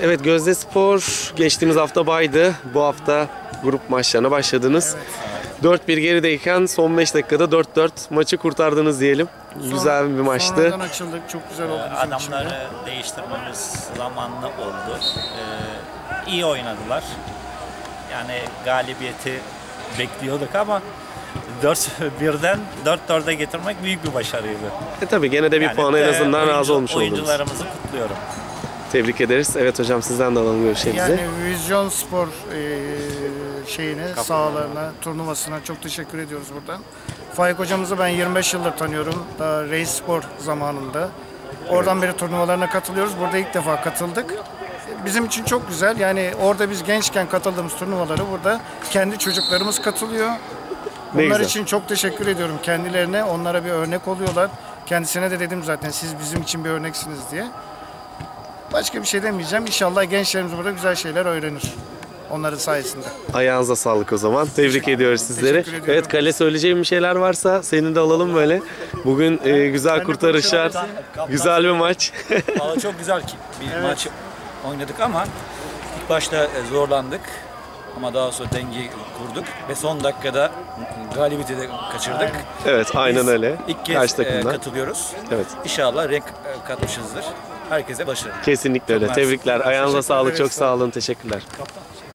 Evet Gözde Spor geçtiğimiz hafta baydı. Bu hafta grup maçlarına başladınız. 4-1 gerideyken son 5 dakikada 4-4 maçı kurtardınız diyelim. Güzel bir maçtı. Sonradan açıldık. Çok güzel oldu de. Adamları değiştirmemiz zamanlı oldu. Ee, iyi oynadılar. Yani galibiyeti bekliyorduk ama 4-1'den 4-4'e getirmek büyük bir başarıydı. E tabi gene de bir Yani, puana en azından oyuncu- razı olmuş oldunuz. Oyuncularımızı kutluyorum. Tebrik ederiz. Evet hocam sizden de alalım görüşlerinizi. Yani Vizyon Spor e, şeyine, sahalarına, turnuvasına çok teşekkür ediyoruz buradan. Faik hocamızı ben 25 yıldır tanıyorum. Daha Reis Spor zamanında. Oradan beri turnuvalarına katılıyoruz. Burada ilk defa katıldık. Bizim için çok güzel. Yani orada biz gençken katıldığımız turnuvaları burada kendi çocuklarımız katılıyor. Ne Onlar güzel. için çok teşekkür ediyorum kendilerine. Onlara bir örnek oluyorlar. Kendisine de dedim zaten siz bizim için bir örneksiniz diye. Başka bir şey demeyeceğim. İnşallah gençlerimiz burada güzel şeyler öğrenir. Onların sayesinde. Ayağınıza sağlık o zaman. Tebrik ediyoruz sizleri. Evet kale söyleyeceğim bir şeyler varsa seni de alalım böyle. Bugün e, güzel kurtarışlar, güzel bir maç. Valla çok güzel ki bir maç oynadık ama ilk başta e, zorlandık. Ama daha sonra dengeyi kurduk ve son dakikada galibiyeti de kaçırdık. evet aynen Biz öyle. İlk kez Karşı e, katılıyoruz. Evet. İnşallah renk e, katmışızdır. Herkese başarı. Kesinlikle öyle. Tebrikler. Ayağınıza sağlık. Çok sağ olun. Teşekkürler. Kaptan.